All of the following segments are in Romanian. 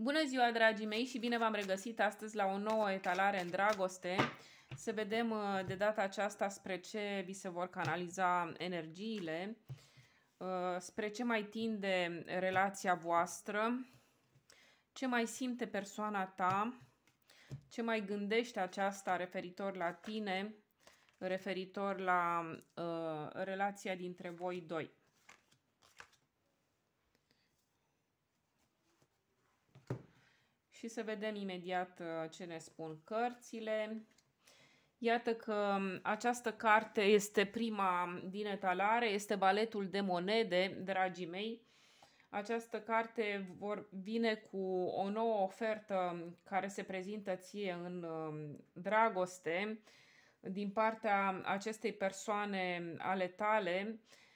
Bună ziua, dragii mei, și bine v-am regăsit astăzi la o nouă etalare în dragoste. Să vedem uh, de data aceasta spre ce vi se vor canaliza energiile, uh, spre ce mai tinde relația voastră, ce mai simte persoana ta, ce mai gândește aceasta referitor la tine, referitor la uh, relația dintre voi doi. Și să vedem imediat uh, ce ne spun cărțile. Iată că um, această carte este prima din etalare, este baletul de monede, dragii mei. Această carte vor, vine cu o nouă ofertă care se prezintă ție în um, dragoste din partea acestei persoane ale tale Uh,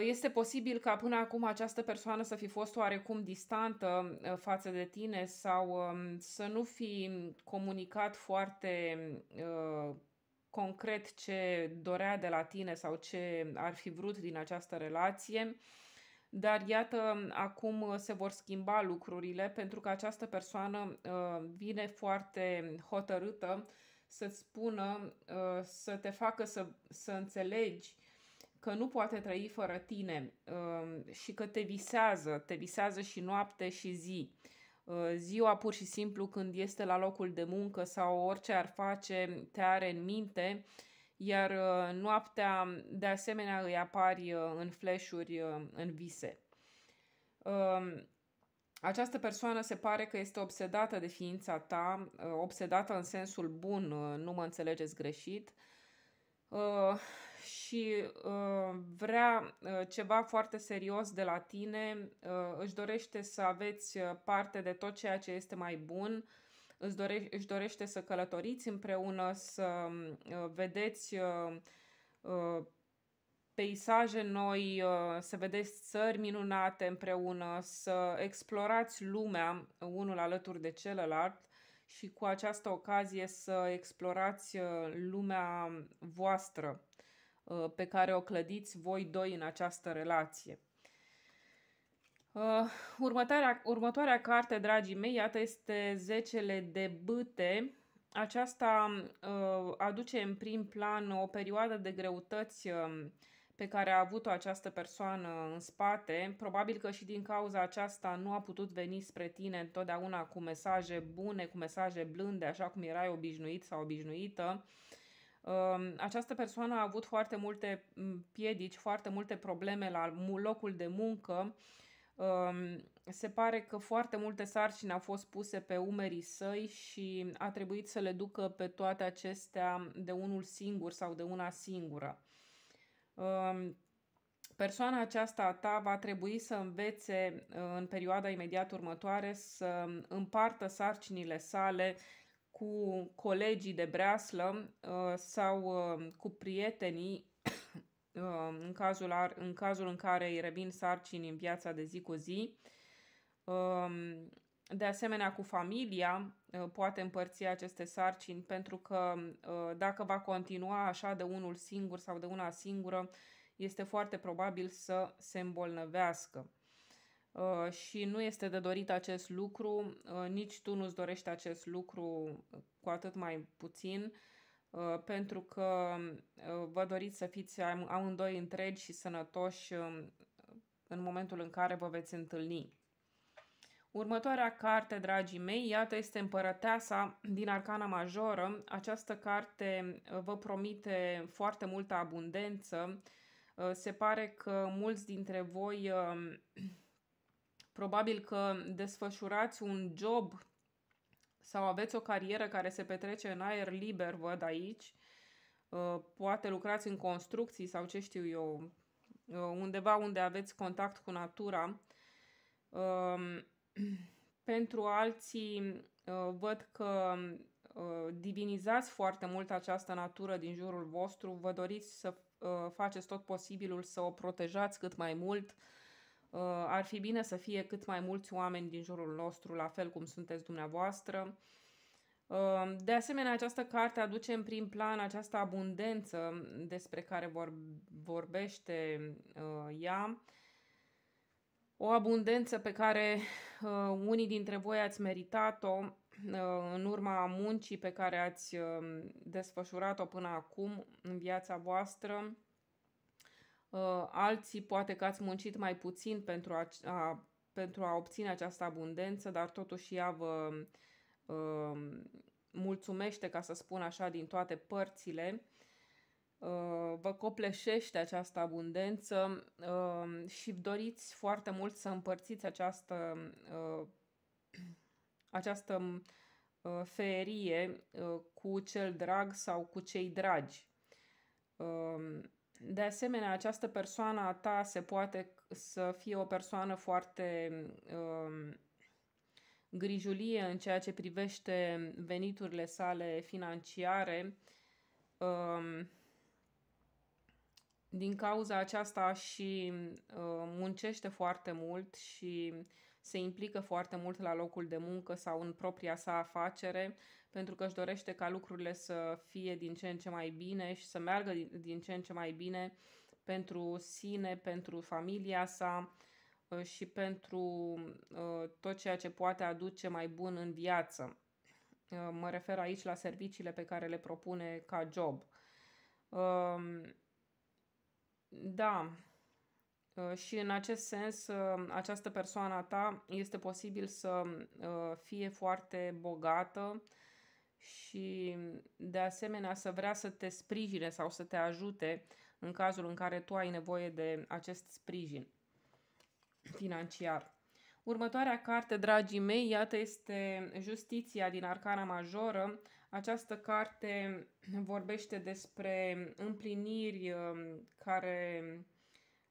este posibil ca până acum această persoană să fi fost oarecum distantă uh, față de tine sau um, să nu fi comunicat foarte uh, concret ce dorea de la tine sau ce ar fi vrut din această relație. Dar iată, acum se vor schimba lucrurile pentru că această persoană vine foarte hotărâtă să-ți spună, să te facă să, să înțelegi că nu poate trăi fără tine um, și că te visează, te visează și noapte și zi. Uh, ziua pur și simplu când este la locul de muncă sau orice ar face te are în minte, iar uh, noaptea de asemenea îi apari uh, în flash-uri, în vise. Um, această persoană se pare că este obsedată de ființa ta, obsedată în sensul bun, nu mă înțelegeți greșit, și uh, vrea uh, ceva foarte serios de la tine, uh, își dorește să aveți uh, parte de tot ceea ce este mai bun, își, dore- își dorește să călătoriți împreună, să uh, vedeți uh, uh, peisaje noi, uh, să vedeți țări minunate împreună, să explorați lumea unul alături de celălalt și cu această ocazie să explorați uh, lumea voastră. Uh, pe care o clădiți voi doi în această relație. Uh, următoarea, următoarea carte, dragii mei, iată este Zecele de bâte. Aceasta uh, aduce în prim plan o perioadă de greutăți uh, pe care a avut-o această persoană în spate. Probabil că și din cauza aceasta nu a putut veni spre tine întotdeauna cu mesaje bune, cu mesaje blânde, așa cum erai obișnuit sau obișnuită. Uh, Um, această persoană a avut foarte multe piedici, foarte multe probleme la locul de muncă. Um, se pare că foarte multe sarcini au fost puse pe umerii săi și a trebuit să le ducă pe toate acestea de unul singur sau de una singură. Um, persoana aceasta a ta va trebui să învețe uh, în perioada imediat următoare să împartă sarcinile sale cu colegii de breaslă uh, sau uh, cu prietenii uh, în, cazul, în cazul în care îi revin sarcini în viața de zi cu zi. Um, de asemenea, cu familia poate împărți aceste sarcini pentru că dacă va continua așa de unul singur sau de una singură, este foarte probabil să se îmbolnăvească. Uh, și nu este de dorit acest lucru, uh, nici tu nu-ți dorești acest lucru cu atât mai puțin, uh, pentru că vă doriți să fiți amândoi întregi și sănătoși în momentul în care vă veți întâlni. Următoarea carte, dragii mei, iată este Împărăteasa din Arcana Majoră. Această carte vă promite foarte multă abundență. Se pare că mulți dintre voi Probabil că desfășurați un job sau aveți o carieră care se petrece în aer liber, văd aici. Uh, poate lucrați în construcții sau ce știu eu, uh, undeva unde aveți contact cu natura. Um, pentru alții uh, văd că divinizați foarte mult această natură din jurul vostru, vă doriți să faceți tot posibilul să o protejați cât mai mult, Uh, ar fi bine să fie cât mai mulți oameni din jurul nostru, la fel cum sunteți dumneavoastră. Uh, de asemenea, această carte aduce în prim plan această abundență despre care vor, vorbește uh, ea. o abundență pe care uh, unii dintre voi ați meritat-o uh, în urma muncii pe care ați uh, desfășurat-o până acum în viața voastră. Uh, alții poate că ați muncit mai puțin pentru a, a, pentru a obține această abundență, dar totuși ea vă uh, mulțumește, ca să spun așa, din toate părțile Uh, vă copleșește această abundență uh, și doriți foarte mult să împărțiți această, uh, această feerie cu cel drag sau cu cei dragi. De asemenea, această persoană a ta se poate să fie o persoană foarte grijulie în ceea ce privește veniturile sale financiare, din cauza aceasta și uh, muncește foarte mult și se implică foarte mult la locul de muncă sau în propria sa afacere, pentru că își dorește ca lucrurile să fie din ce în ce mai bine și să meargă din, din ce în ce mai bine pentru sine, pentru familia sa uh, și pentru uh, tot ceea ce poate aduce mai bun în viață. Uh, mă refer aici la serviciile pe care le propune ca job. Uh, da. Uh, și în acest sens, uh, această persoană a ta este posibil să uh, fie foarte bogată și de asemenea să vrea să te sprijine sau să te ajute în cazul în care tu ai nevoie de acest sprijin financiar. Următoarea carte, dragii mei, iată este Justiția din Arcana Majoră. Această carte vorbește despre împliniri um, care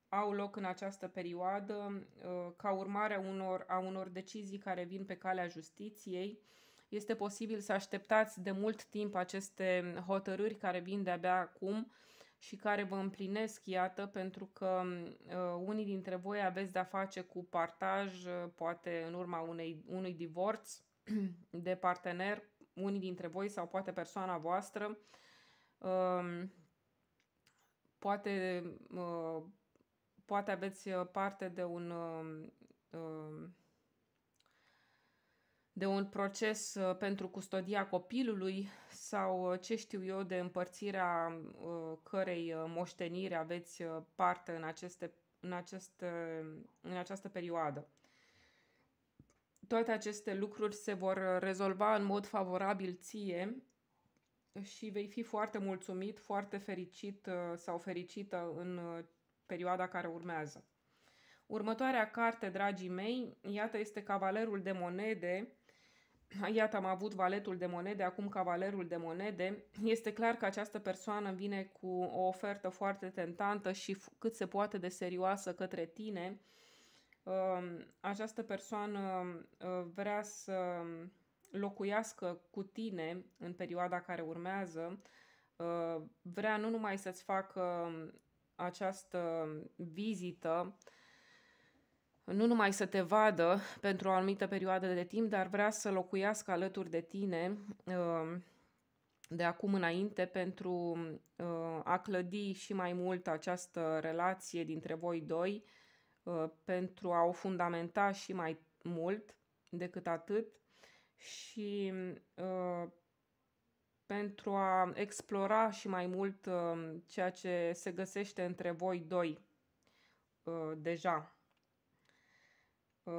au loc în această perioadă uh, ca urmare a unor, a unor decizii care vin pe calea justiției. Este posibil să așteptați de mult timp aceste hotărâri care vin de-abia acum și care vă împlinesc, iată, pentru că uh, unii dintre voi aveți de-a face cu partaj, uh, poate în urma unei, unui divorț de partener, unii dintre voi sau poate persoana voastră, uh, poate, uh, poate aveți parte de un uh, de un proces uh, pentru custodia copilului sau uh, ce știu eu de împărțirea uh, cărei moștenire aveți parte în, aceste, în, aceste, în această perioadă. Toate aceste lucruri se vor rezolva în mod favorabil ție și vei fi foarte mulțumit, foarte fericit sau fericită în perioada care urmează. Următoarea carte, dragii mei, iată este Cavalerul de Monede, iată am avut valetul de monede, acum cavalerul de monede, este clar că această persoană vine cu o ofertă foarte tentantă și cât se poate de serioasă către tine. Um, această persoană uh, vrea să locuiască cu tine în perioada care urmează, uh, vrea nu numai să-ți facă această vizită, nu numai să te vadă pentru o anumită perioadă de timp, dar vrea să locuiască alături de tine uh, de acum înainte pentru uh, a clădi și mai mult această relație dintre voi doi, uh, pentru a o fundamenta și mai mult decât atât și pentru a explora și mai mult ceea ce se găsește între voi doi deja. Uh,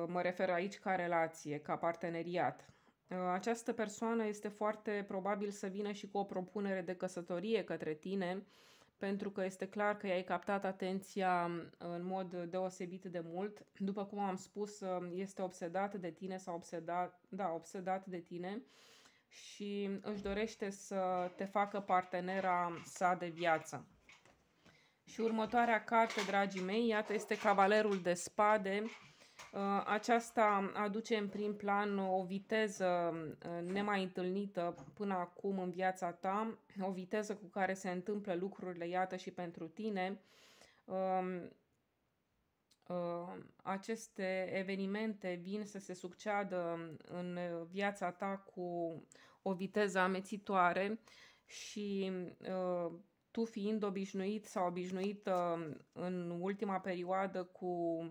mă refer aici ca relație, ca parteneriat. Uh, această persoană este foarte probabil să vină și cu o propunere de căsătorie către tine, pentru că este clar că i-ai captat atenția în mod deosebit de mult. După cum am spus, uh, este obsedat de tine sau obsedat, da, obsedat de tine și își dorește să te facă partenera sa de viață. Și următoarea carte, dragii mei, iată, este Cavalerul de Spade, Uh, aceasta aduce în prim plan o viteză uh, nemai întâlnită până acum în viața ta, o viteză cu care se întâmplă lucrurile, iată și pentru tine. Um, uh, aceste evenimente vin să se succeadă în viața ta cu o viteză amețitoare și tu fiind obișnuit sau obișnuită în ultima perioadă cu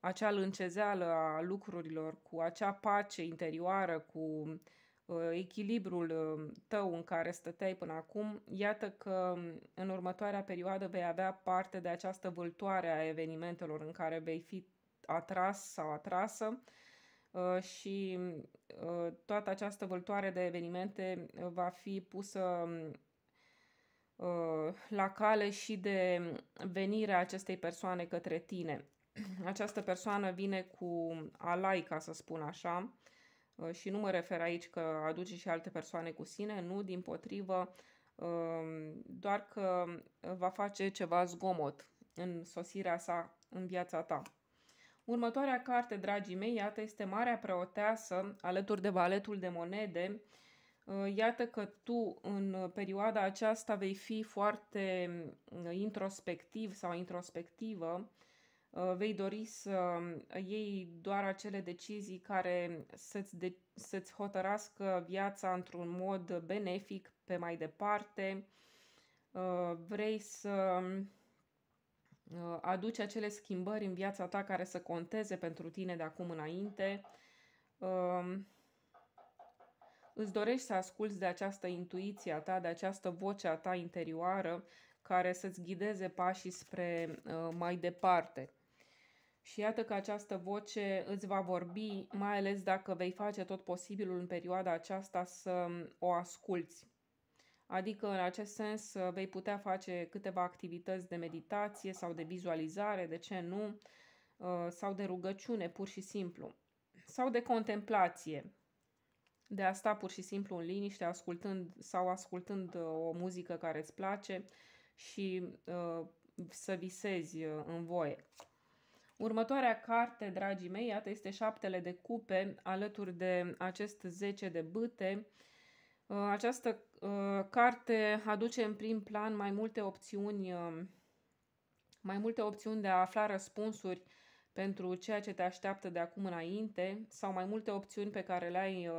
acea lâncezeală a lucrurilor, cu acea pace interioară, cu echilibrul tău în care stăteai până acum, iată că în următoarea perioadă vei avea parte de această vâltoare a evenimentelor în care vei fi atras sau atrasă și toată această vâltoare de evenimente va fi pusă la cale și de venirea acestei persoane către tine. Această persoană vine cu alai, ca să spun așa, Uh, și nu mă refer aici că aduce și alte persoane cu sine, nu, din potrivă, um, doar că va face ceva zgomot în sosirea sa în viața ta. Următoarea carte, dragii mei, iată, este Marea Preoteasă, alături de Valetul de Monede. Uh, iată că tu, în perioada aceasta, vei fi foarte uh, introspectiv sau introspectivă, Uh, vei dori să uh, iei doar acele decizii care să-ți, de- să-ți hotărască viața într-un mod benefic pe mai departe. Uh, vrei să aduci acele schimbări în viața ta care să conteze pentru tine de acum înainte. Îți dorești să asculți de această intuiție a ta, de această voce a ta interioară care să-ți ghideze pașii spre mai departe. Și iată că această voce îți va vorbi, mai ales dacă vei face tot posibilul în perioada aceasta să o asculți. Adică, în acest sens, vei putea face câteva activități de meditație sau de vizualizare, de ce nu, uh, sau de rugăciune, pur și simplu, sau de contemplație, de a sta pur și simplu în liniște, ascultând sau ascultând uh, o muzică care îți place și uh, să visezi în voie. Următoarea carte, dragii mei, iată, este Șaptele de cupe, alături de acest 10 de bâte. Uh, această uh, carte aduce în prim plan mai multe opțiuni, uh, mai multe opțiuni de a afla răspunsuri pentru ceea ce te așteaptă de acum înainte sau mai multe opțiuni pe care le ai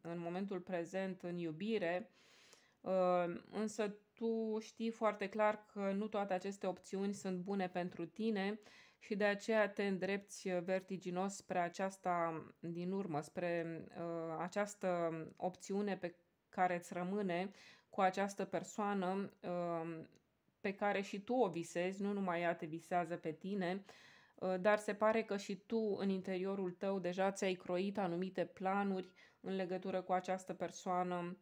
în momentul prezent în iubire, însă tu știi foarte clar că nu toate aceste opțiuni sunt bune pentru tine și de aceea te îndrepți uh, vertiginos spre aceasta din urmă, spre uh, această opțiune pe care îți rămâne cu această persoană uh, pe care și tu o visezi, nu numai ea te visează pe tine, uh, dar se pare că și tu în interiorul tău deja ți-ai croit anumite planuri în legătură cu această persoană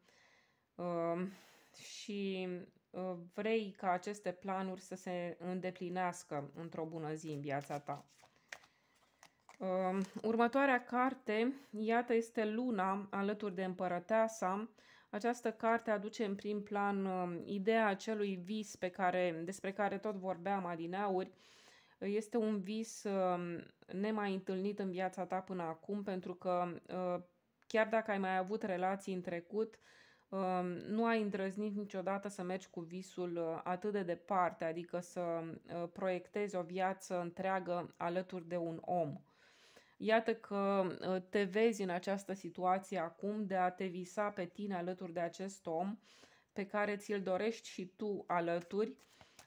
uh, și Uh, vrei ca aceste planuri să se îndeplinească într-o bună zi în viața ta. Uh, următoarea carte, iată, este Luna alături de împărăteasa. Această carte aduce în prim plan uh, ideea acelui vis pe care, despre care tot vorbeam adineauri. Este un vis nemai întâlnit în viața ta până acum, pentru că chiar dacă ai mai avut relații în trecut, nu ai îndrăznit niciodată să mergi cu visul uh, atât de departe, adică să uh, proiectezi o viață întreagă alături de un om. Iată că uh, te vezi în această situație acum de a te visa pe tine alături de acest om pe care ți-l dorești și tu alături.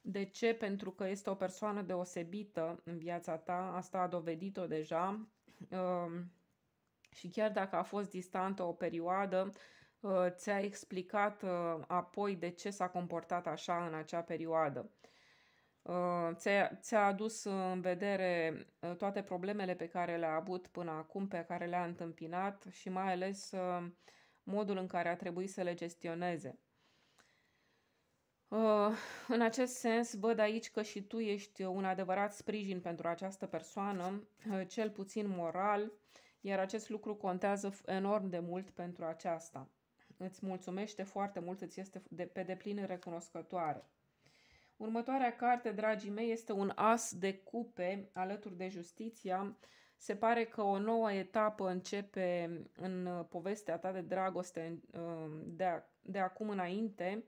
De ce? Pentru că este o persoană deosebită în viața ta, asta a dovedit-o deja și chiar dacă a fost distantă o perioadă, Uh, ți-a explicat uh, apoi de ce s-a comportat așa în acea perioadă. Uh, ți-a, ți-a adus în vedere toate problemele pe care le-a avut până acum, pe care le-a întâmpinat și mai ales modul în care a trebuit să le gestioneze. În acest sens, văd aici că și tu ești un adevărat sprijin pentru această persoană, cel puțin moral, iar acest lucru contează enorm de mult pentru aceasta îți mulțumește foarte mult, îți este de, pe deplin recunoscătoare. Următoarea carte, dragii mei, este un as de cupe alături de justiția. Se pare că o nouă etapă începe în povestea ta de dragoste um, de, de acum înainte.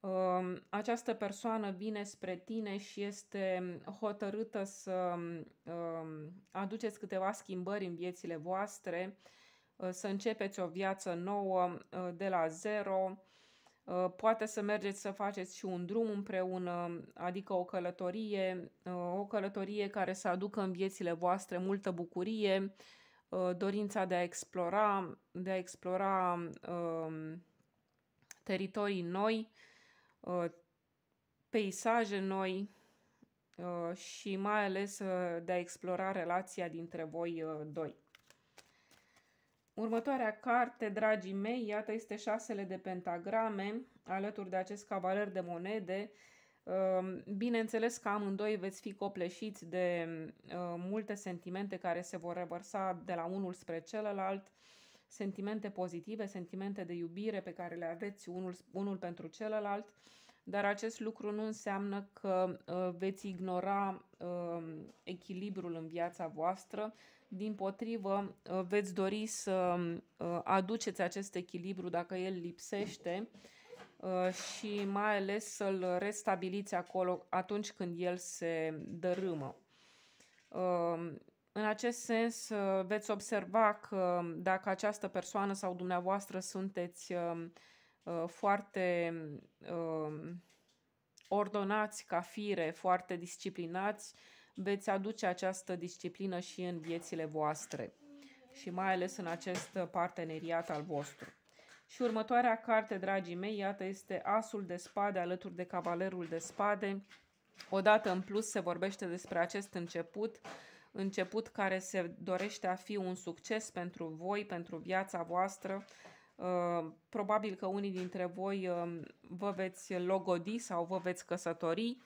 Um, această persoană vine spre tine și este hotărâtă să um, aduceți câteva schimbări în viețile voastre Uh, să începeți o viață nouă uh, de la zero, Uh, poate să mergeți să faceți și un drum împreună, adică o călătorie, uh, o călătorie care să aducă în viețile voastre multă bucurie, uh, dorința de a explora, de a explora um, teritorii noi, peisaje noi și mai ales de a explora relația dintre voi doi. Următoarea carte, dragii mei, iată este șasele de pentagrame, alături de acest cavaler de monede. Ehm, bineînțeles că amândoi veți fi copleșiți de ehm, multe sentimente care se vor revărsa de la unul spre celălalt, sentimente pozitive, sentimente de iubire pe care le aveți unul, unul pentru celălalt, dar acest lucru nu înseamnă că ehm, veți ignora echilibrul în viața voastră, din potrivă, uh, veți dori să uh, aduceți acest echilibru dacă el lipsește uh, și mai ales să-l restabiliți acolo atunci când el se dărâmă. În acest sens, veți observa că dacă această persoană sau dumneavoastră sunteți foarte ordonați ca fire, foarte disciplinați, veți aduce această disciplină și în viețile voastre și mai ales în acest parteneriat al vostru. Și următoarea carte, dragii mei, iată, este Asul de spade alături de Cavalerul de spade. Odată în plus se vorbește despre acest început, început care se dorește a fi un succes pentru voi, pentru viața voastră. Uh, probabil că unii dintre voi uh, vă veți logodi sau vă veți căsători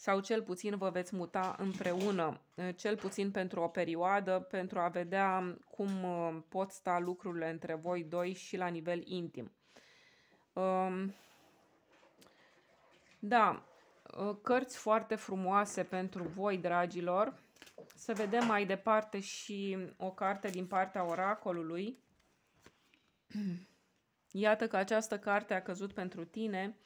sau cel puțin vă veți muta împreună, eh, cel puțin pentru o perioadă, pentru a vedea cum eh, pot sta lucrurile între voi doi și la nivel intim. Ehm, da, eh, cărți foarte frumoase pentru voi, dragilor. Să vedem mai departe și o carte din partea oracolului. Iată că această carte a căzut pentru tine.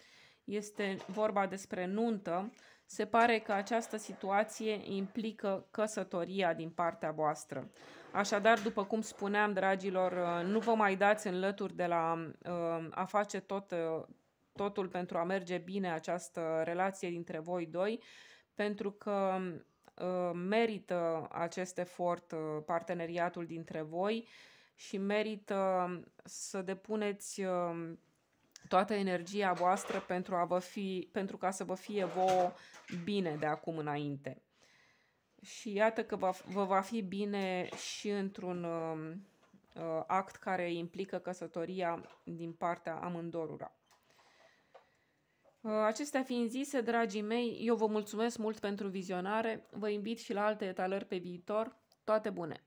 Este vorba despre nuntă se pare că această situație implică căsătoria din partea voastră. Așadar, după cum spuneam, dragilor, uh, nu vă mai dați în lături de la uh, a face tot, uh, totul pentru a merge bine această relație dintre voi doi, pentru că merită acest efort parteneriatul dintre voi și merită să depuneți toată energia voastră pentru, a vă fi, pentru ca să vă fie vouă bine de acum înainte. Și iată că vă, vă va fi bine și într-un uh, uh, act care implică căsătoria din partea amândorura. Uh, acestea fiind zise, dragii mei, eu vă mulțumesc mult pentru vizionare, vă invit și la alte etalări pe viitor. Toate bune!